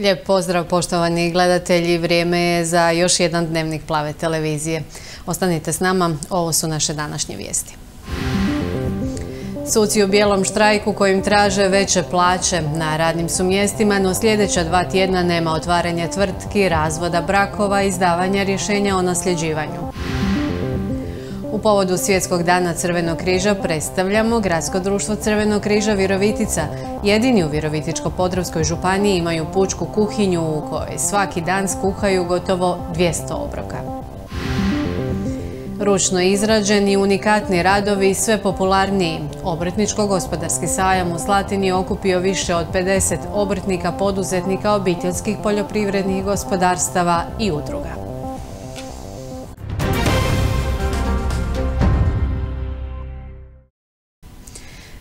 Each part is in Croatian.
Lijep pozdrav poštovani gledatelji, vrijeme je za još jedan dnevnik plave televizije. Ostanite s nama, ovo su naše današnje vijesti. Suci u bijelom štrajku kojim traže veće plaće na radnim su mjestima, no sljedeća dva tjedna nema otvaranja tvrtki, razvoda brakova i izdavanja rješenja o nasljeđivanju. Povodu Svjetskog dana Crvenog križa predstavljamo Gradsko društvo Crvenog križa Virovitica. Jedini u Virovitičko-Podravskoj županiji imaju pučku kuhinju u kojoj svaki dan skuhaju gotovo 200 obroka. Ručno izrađeni unikatni radovi sve popularniji. Obrtničko-gospodarski sajam u Slatini je okupio više od 50 obrtnika, poduzetnika, obiteljskih poljoprivrednih gospodarstava i udruga.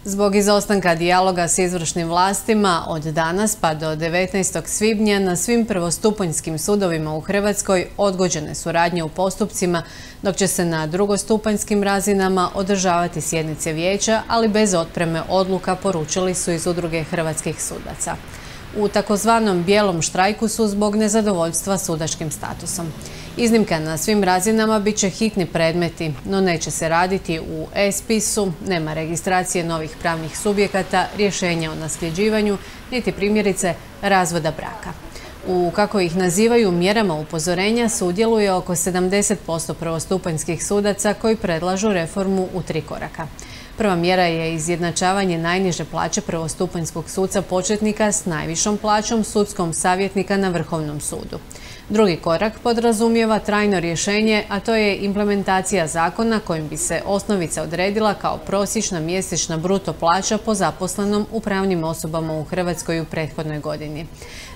Zbog izostanka dijaloga s izvršnim vlastima od danas pa do 19. svibnja na svim prvostupanjskim sudovima u Hrvatskoj odgođene su radnje u postupcima, dok će se na drugostupanjskim razinama održavati sjednice vijeća, ali bez otpreme odluka poručili su iz udruge hrvatskih sudaca. U takozvanom bijelom štrajku su zbog nezadovoljstva sudačkim statusom. Iznimka na svim razinama bit će hitni predmeti, no neće se raditi u e-spisu, nema registracije novih pravnih subjekata, rješenja o nasljeđivanju, niti primjerice razvoda braka. U, kako ih nazivaju, mjerama upozorenja sudjeluje oko 70% prvostupanjskih sudaca koji predlažu reformu u tri koraka. Prva mjera je izjednačavanje najniže plaće prvostupanjskog suca početnika s najvišom plaćom sudskom savjetnika na Vrhovnom sudu. Drugi korak podrazumijeva trajno rješenje, a to je implementacija zakona kojim bi se osnovica odredila kao prosječna mjesečna bruto plaća po zaposlenom u pravnim osobama u Hrvatskoj u prethodnoj godini.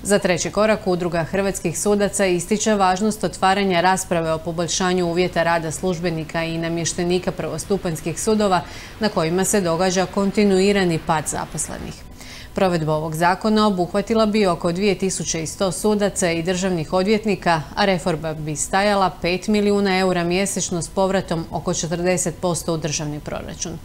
Za treći korak udruga hrvatskih sudaca ističe važnost otvaranja rasprave o poboljšanju uvjeta rada službenika i namještenika prvostupanjskih sudova na kojima se događa kontinuirani pad zaposlenih. Provedba ovog zakona obuhvatila bi oko 2100 sudaca i državnih odvjetnika, a reforma bi stajala 5 milijuna eura mjesečno s povratom oko 40% u državni proračun.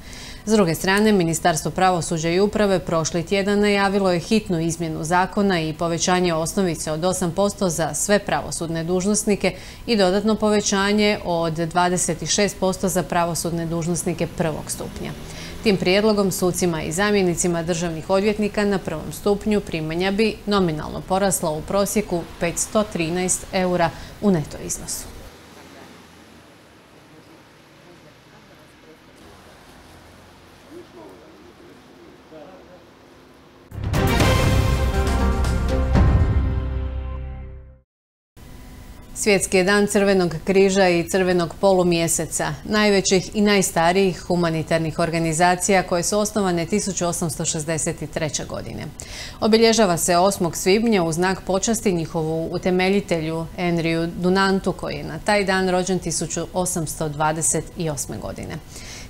S druge strane, Ministarstvo pravosuđa i uprave prošli tjedan najavilo je hitnu izmjenu zakona i povećanje osnovice od 8% za sve pravosudne dužnosnike i dodatno povećanje od 26% za pravosudne dužnosnike prvog stupnja. Tim prijedlogom sucima i zamjenicima državnih odvjetnika na prvom stupnju primanja bi nominalno porasla u prosjeku 513 eura u neto iznosu. Svjetski je dan Crvenog križa i Crvenog polumjeseca, najvećih i najstarijih humanitarnih organizacija koje su osnovane 1863. godine. Obilježava se 8. svibnja u znak počasti njihovu utemeljitelju Enriju Dunantu koji je na taj dan rođen 1828. godine.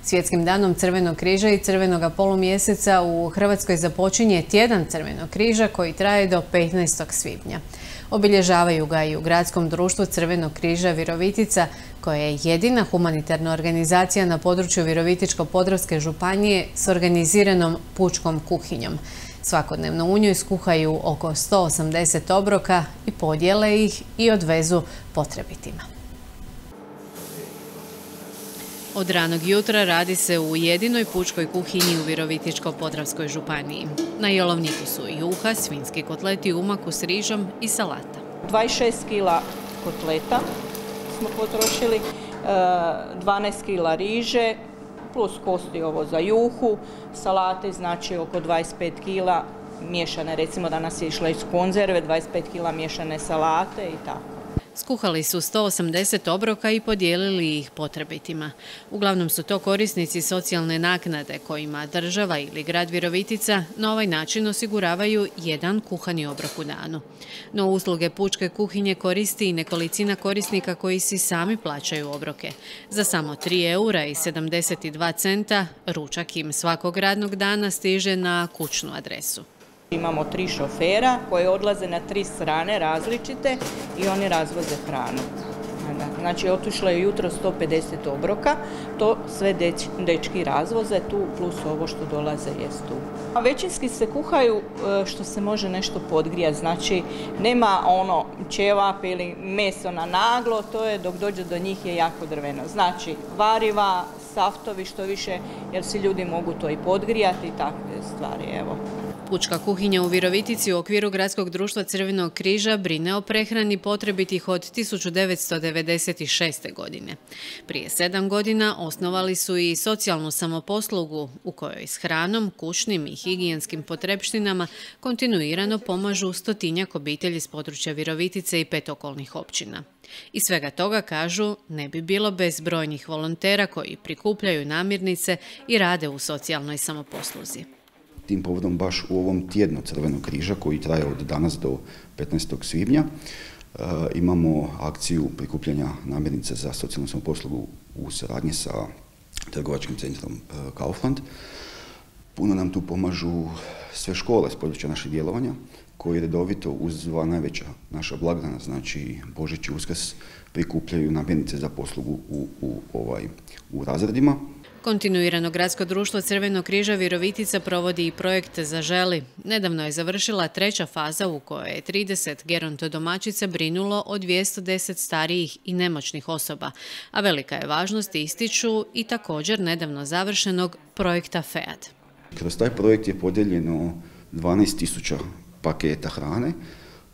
Svjetskim danom Crvenog križa i Crvenog polumjeseca u Hrvatskoj započinje tjedan Crvenog križa koji traje do 15. svibnja. Obilježavaju ga i u Gradskom društvu Crvenog križa Virovitica, koja je jedina humanitarna organizacija na području Virovitičko-Podravske županije s organiziranom pučkom kuhinjom. Svakodnevno u njoj skuhaju oko 180 obroka i podijele ih i odvezu potrebitima. Od ranog jutra radi se u jedinoj pučkoj kuhinji u Virovitičko-Podravskoj županiji. Na jelovniku su juha, svinski kotleti, umaku s rižom i salata. 26 kila kotleta smo potrošili, 12 e, kila riže, plus kosti ovo za juhu, salate znači oko 25 kila miješane, recimo danas je išla iz konzerve, 25 kila miješane salate i tako. Skuhali su 180 obroka i podijelili ih potrebitima. Uglavnom su to korisnici socijalne naknade kojima država ili grad Virovitica na ovaj način osiguravaju jedan kuhani obrok u danu. No usluge pučke kuhinje koristi i nekolicina korisnika koji si sami plaćaju obroke. Za samo 3 eura i 72 centa ručak im svakog radnog dana stiže na kućnu adresu. Imamo tri šofera koje odlaze na tri strane različite i oni razvoze hranu. Znači otišlo je jutro 150 obroka, to sve dečki razvoze tu plus ovo što dolaze jest tu. Većinski se kuhaju e, što se može nešto podgrijati, znači nema ono ćevap ili meso na naglo, to je dok dođe do njih je jako drveno. Znači variva, saftovi što više jer si ljudi mogu to i podgrijati i takve stvari. Evo. Pučka kuhinja u Virovitici u okviru Gradskog društva Crvenog križa brine o prehrani potrebitih od 1996. godine. Prije sedam godina osnovali su i socijalnu samoposlugu u kojoj s hranom, kućnim i higijenskim potrebštinama kontinuirano pomažu stotinjak obitelji s područja Virovitice i pet okolnih općina. I svega toga, kažu, ne bi bilo bez brojnih volontera koji prikupljaju namirnice i rade u socijalnoj samoposluzi tim povodom baš u ovom tjednu Crvenog križa koji traje od danas do 15. svibnja e, imamo akciju prikupljanja namirnice za socijalnu samoposlugu u suradnji sa trgovačkim centrom e, Kaufland. Puno nam tu pomažu sve škole s područja našeg djelovanja koji redovito uz dva najveća naša blagdana, znači Božić i Uskrs, prikupljaju namirnice za poslugu u, u, ovaj, u razredima. Kontinuirano Gradsko društvo Crvenog križa Virovitica provodi i projekt Zaželi. Nedavno je završila treća faza u kojoj je 30 geronto domaćica brinulo o 210 starijih i nemoćnih osoba, a velika je važnost ističu i također nedavno završenog projekta FEAD. Kroz taj projekt je podijeljeno 12.000 paketa hrane,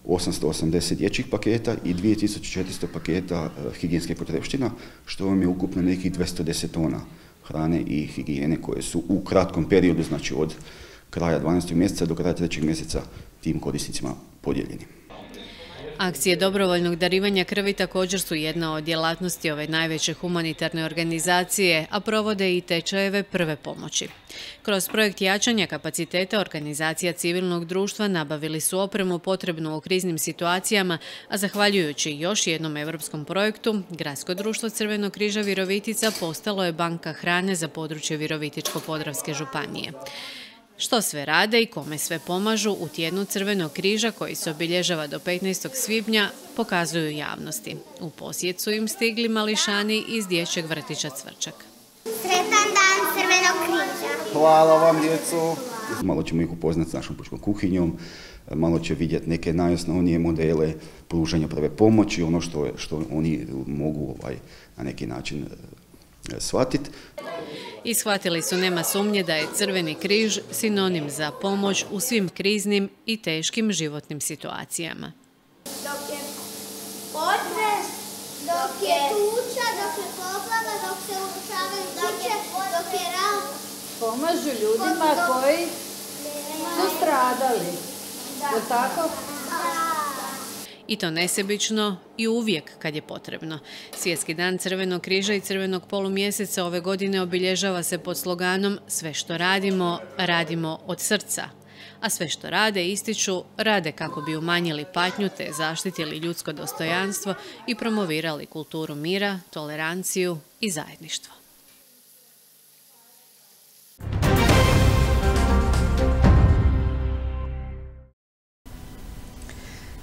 880 dječjih paketa i 2400 paketa eh, higijenske potrebština, što vam je ukupno nekih 210 tona hrane i higijene koje su u kratkom periodu, znači od kraja 12. mjeseca do kraja 3. mjeseca tim korisnicima podijeljeni. Akcije dobrovoljnog darivanja krvi također su jedna od djelatnosti ove najveće humanitarne organizacije, a provode i tečajeve prve pomoći. Kroz projekt jačanja kapaciteta organizacija civilnog društva nabavili su opremu potrebnu u kriznim situacijama, a zahvaljujući još jednom europskom projektu, Gradsko društvo Crvenog križa Virovitica postalo je banka hrane za područje Virovitičko-Podravske županije. Što sve rade i kome sve pomažu u tjednu Crvenog križa koji se obilježava do 15. svibnja pokazuju javnosti. U posjet su im stigli mališani iz dječjeg vrtića Cvrčak. Sretan dan Crvenog križa! Hvala vam djecu! Malo ćemo ih upoznati s našom pučkom kuhinjom, malo će vidjeti neke najosnovnije modele pružanja prve pomoći, ono što, što oni mogu ovaj, na neki način e, shvatiti. I shvatili su nema sumnje da je Crveni križ sinonim za pomoć u svim kriznim i teškim životnim situacijama. Dok je potres, dok je tuča, dok je poplava, dok se urušavaju kuće, dok je ral... Pomažu ljudima koji su stradali. Da. tako? I to nesebično i uvijek kad je potrebno. Svjetski dan Crvenog križa i Crvenog polumjeseca ove godine obilježava se pod sloganom Sve što radimo, radimo od srca. A sve što rade ističu, rade kako bi umanjili patnju te zaštitili ljudsko dostojanstvo i promovirali kulturu mira, toleranciju i zajedništvo.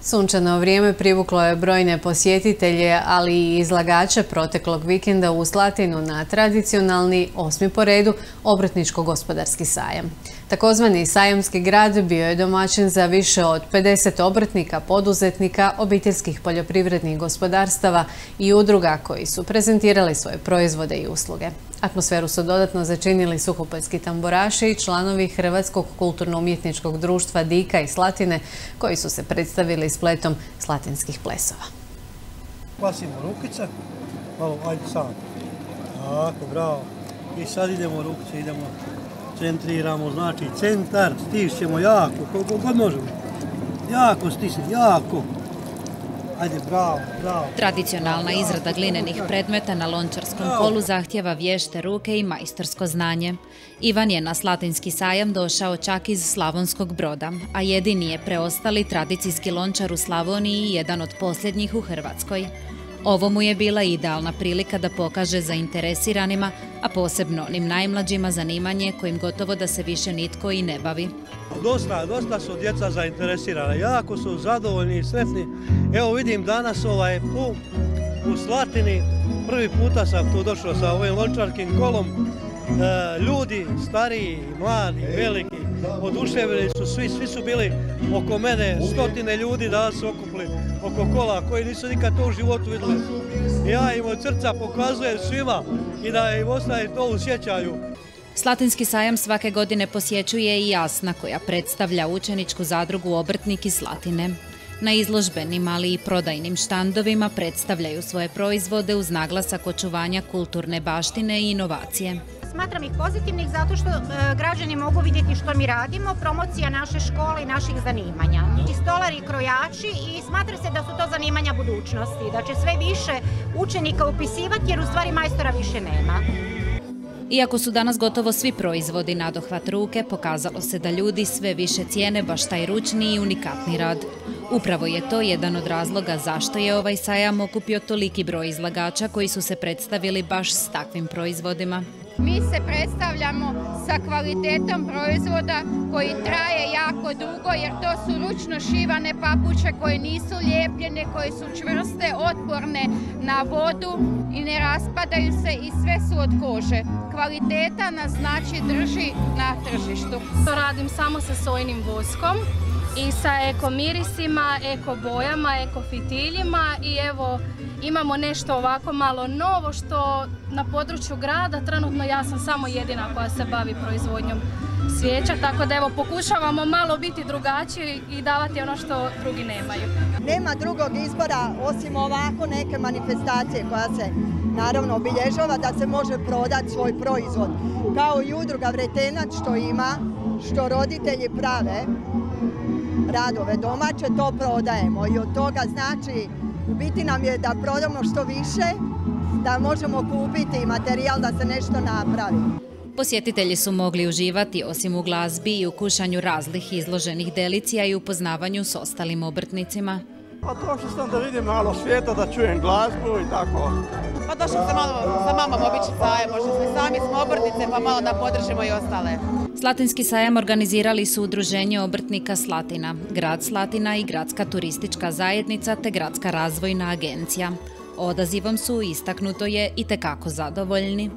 Sunčano vrijeme privuklo je brojne posjetitelje, ali i izlagače proteklog vikenda u Slatinu na tradicionalni osmi po redu obrtničko-gospodarski sajam. Takozvani sajamski grad bio je domaćin za više od 50 obrtnika, poduzetnika, obiteljskih poljoprivrednih gospodarstava i udruga koji su prezentirali svoje proizvode i usluge. Atmosferu su dodatno začinili suhopoljski tamburaši i članovi Hrvatskog kulturno-umjetničkog društva Dika i Slatine koji su se predstavili spletom slatinskih plesova. Pasimo rukice, malo, ajde sad. Tako, bravo. I sad idemo rukice, idemo centriramo, znači centar, stišćemo jako, koliko god možemo. Jako stisni, jako. Ajde, bravo, bravo. Tradicionalna izrada glinenih predmeta na lončarskom polu zahtjeva vješte ruke i majstorsko znanje. Ivan je na Slatinski sajam došao čak iz Slavonskog broda, a jedini je preostali tradicijski lončar u Slavoniji i jedan od posljednjih u Hrvatskoj. Ovo mu je bila idealna prilika da pokaže zainteresiranima, a posebno onim najmlađima zanimanje kojim gotovo da se više nitko i ne bavi. Dosta, dosta su djeca zainteresirana, jako su zadovoljni i sretni. Evo vidim danas ovaj, u Slatini. Prvi puta sam tu došao sa ovim lončarskim kolom. E, ljudi, stariji, mladi, veliki, oduševljeni su svi, svi su bili oko mene, stotine ljudi da su okupili oko kola koji nisu nikad to u životu vidjeli. Ja im od srca pokazujem svima i da im ostaje to u sjećaju. Slatinski sajam svake godine posjećuje i Jasna koja predstavlja učeničku zadrugu Obrtnik iz Slatine. Na izložbenim, ali i prodajnim štandovima predstavljaju svoje proizvode uz naglasak očuvanja kulturne baštine i inovacije. Smatram ih pozitivnih zato što e, građani mogu vidjeti što mi radimo, promocija naše škole i naših zanimanja. I stolari i krojači i smatra se da su to zanimanja budućnosti, da će sve više učenika upisivati jer u stvari majstora više nema. Iako su danas gotovo svi proizvodi na dohvat ruke, pokazalo se da ljudi sve više cijene baš taj ručni i unikatni rad. Upravo je to jedan od razloga zašto je ovaj sajam okupio toliki broj izlagača koji su se predstavili baš s takvim proizvodima. Mi se predstavljamo sa kvalitetom proizvoda koji traje jako dugo jer to su ručno šivane papuče koje nisu lijepljene, koje su čvrste, otporne na vodu i ne raspadaju se i sve su od kože. Kvaliteta nas znači drži na tržištu. To radim samo sa sojnim voskom i sa eko mirisima, eko bojama, eko fitiljima i evo imamo nešto ovako malo novo što na području grada trenutno ja sam samo jedina koja se bavi proizvodnjom svijeća, tako da evo pokušavamo malo biti drugačiji i davati ono što drugi nemaju. Nema drugog izbora osim ovako neke manifestacije koja se naravno obilježava da se može prodati svoj proizvod. Kao i udruga Vretenac što ima, što roditelji prave, radove domaće, to prodajemo i od toga znači u biti nam je da prodamo što više, da možemo kupiti materijal da se nešto napravi. Posjetitelji su mogli uživati osim u glazbi i u kušanju razlih izloženih delicija i upoznavanju s ostalim obrtnicima. Pa došao sam da vidim malo svijeta, da čujem glazbu i tako. Pa došao sam malo sa mamom obići sajem, možda smo sami smo obrtnice pa malo da podržimo i ostale. Slatinski sajam organizirali su Udruženje obrtnika Slatina, Grad Slatina i Gradska turistička zajednica te Gradska razvojna agencija. Odazivom su istaknuto je i tekako zadovoljni.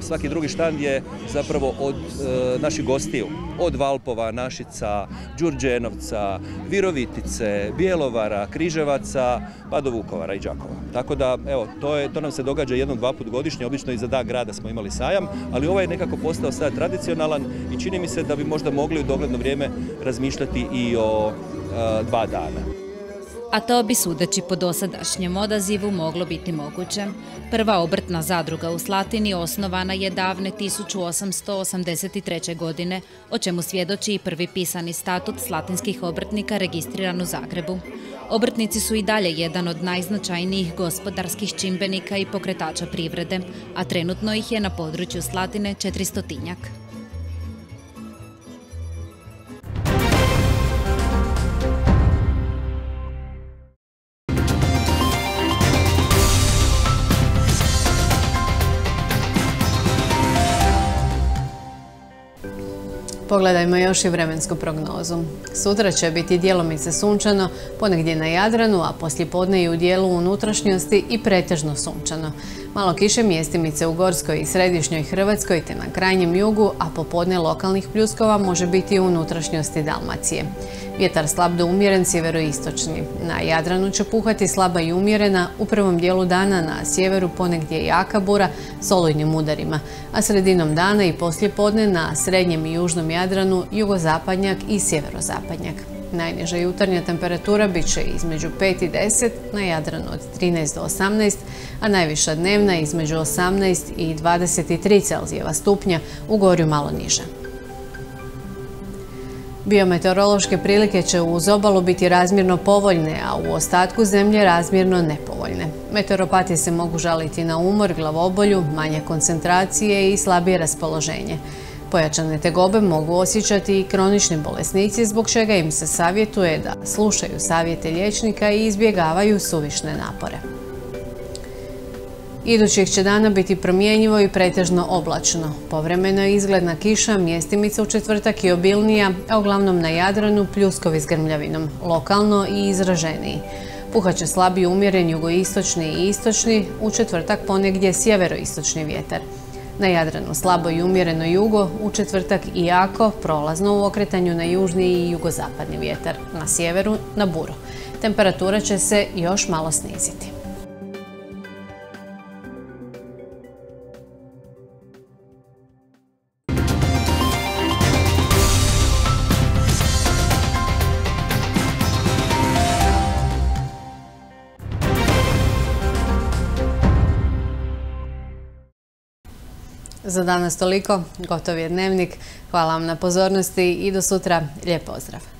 Svaki drugi štand je zapravo od e, naših gostiju, od Valpova, Našica, Đurđenovca, Virovitice, Bjelovara, Križevaca, pa do Vukovara i Đakova. Tako da, evo, to, je, to nam se događa jednom, dva put godišnje, obično i za dan grada smo imali sajam, ali ovaj je nekako postao sad tradicionalan i čini mi se da bi možda mogli u dogledno vrijeme razmišljati i o e, dva dana a to bi sudeći po dosadašnjem odazivu moglo biti moguće. Prva obrtna zadruga u Slatini osnovana je davne 1883. godine, o čemu svjedoči i prvi pisani statut slatinskih obrtnika registriran u Zagrebu. Obrtnici su i dalje jedan od najznačajnijih gospodarskih čimbenika i pokretača privrede, a trenutno ih je na području Slatine 400 tinjak. Pogledajmo još i vremensku prognozu. Sutra će biti dijelomice sunčano, ponegdje na Jadranu, a poslijepodne i u dijelu unutrašnjosti i pretežno sunčano. Malo kiše mjestimice u Gorskoj i Središnjoj Hrvatskoj te na krajnjem jugu, a popodne lokalnih pljuskova može biti i u unutrašnjosti Dalmacije. Vjetar slab do umjeren sjeveroistočni. Na Jadranu će puhati slaba i umjerena, u prvom dijelu dana na sjeveru ponegdje jaka bura s olujnim udarima, a sredinom dana i poslije podne na srednjem i južnom Jadranu jugozapadnjak i sjeverozapadnjak. Najniža jutarnja temperatura bit će između 5 i 10, na Jadranu od 13 do 18, a najviša dnevna između 18 i 23 Celzijeva stupnja, u gorju malo niže. Biometeorološke prilike će uz obalu biti razmjerno povoljne, a u ostatku zemlje razmjerno nepovoljne. Meteoropatije se mogu žaliti na umor, glavobolju, manje koncentracije i slabije raspoloženje. Pojačane tegobe mogu osjećati i kronični bolesnici, zbog čega im se savjetuje da slušaju savjete liječnika i izbjegavaju suvišne napore. Idućih će dana biti promjenjivo i pretežno oblačno. Povremeno je izgledna kiša, mjestimica u četvrtak i obilnija, a uglavnom na Jadranu pljuskovi s grmljavinom, lokalno i izraženiji. Puhaće slabiji umjeren jugoistočni i istočni, u četvrtak ponegdje sjeveroistočni vjetar. Na Jadranu slabo i umjereno jugo, u četvrtak i jako, prolazno u okretanju na južni i jugozapadni vjetar, na sjeveru na buro. Temperatura će se još malo sniziti. Za danas toliko, gotov je dnevnik. Hvala vam na pozornosti i do sutra. Lijep pozdrav!